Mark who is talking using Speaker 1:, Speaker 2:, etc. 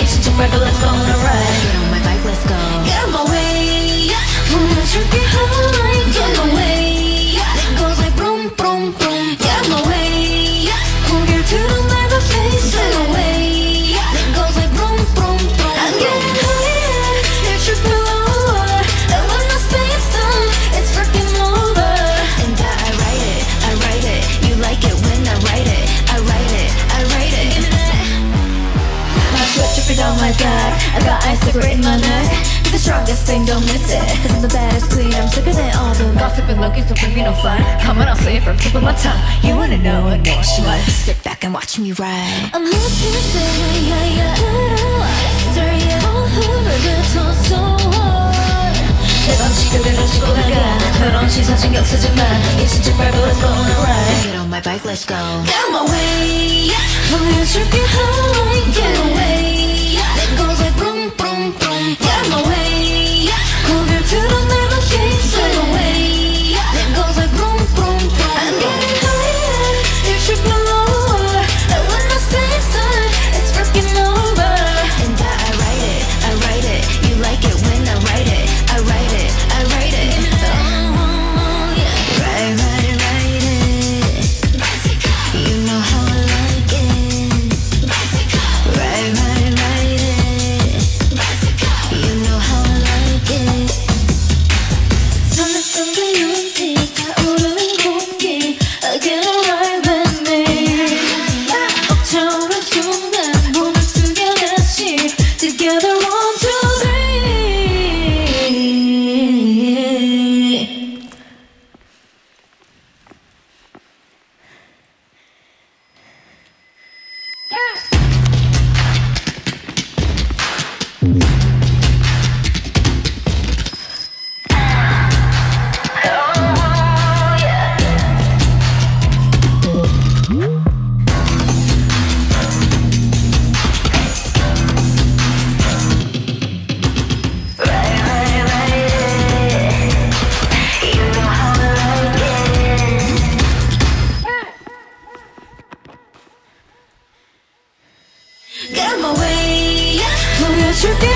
Speaker 1: It's to rebel, let's go on a break my neck Be the strongest thing, don't miss it Cause I'm the baddest queen, I'm sicker than all the gossip and looking so bring me no fun Come on, I'll say it from tip of my tongue You wanna know what more she like Sit back and watch me ride I'm looking to say, yeah, yeah After you 흐르듯 so hard 매번 시그대로 치고 나가 그런 시선 신경 쓰지 마 일신체 밟고 let's go on a ride Get on my bike, let's go Get my way Get my way 보여줄게